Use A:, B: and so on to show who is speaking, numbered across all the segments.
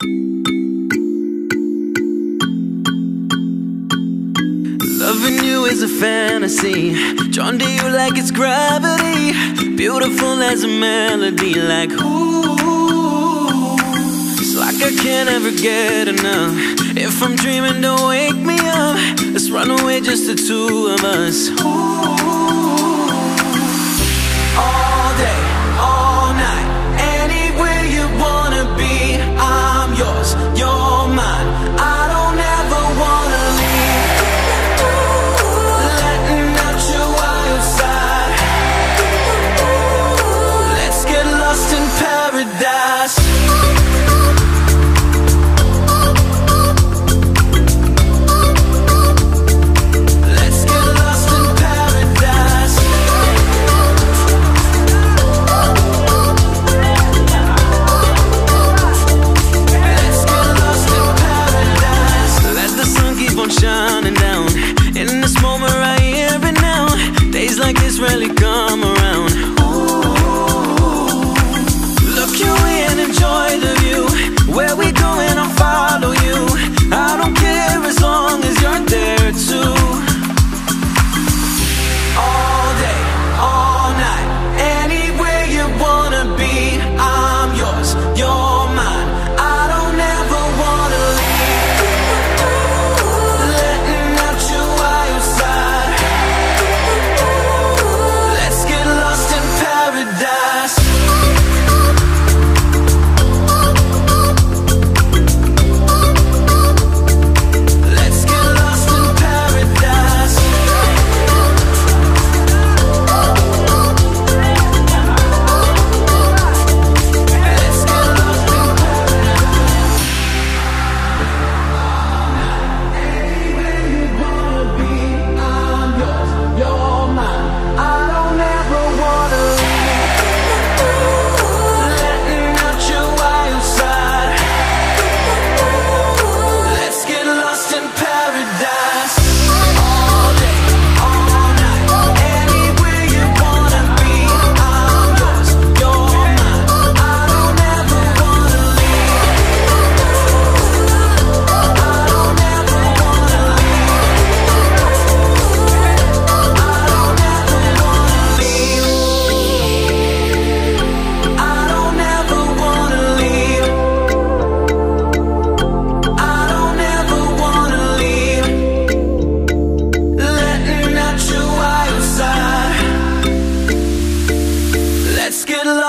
A: Loving you is a fantasy, drawn to you like it's gravity. Beautiful as a melody, like ooh. It's like I can't ever get enough. If I'm dreaming, don't wake me up. Let's run away, just the two of us. Ooh. finally come around.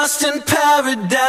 A: lost in paradise.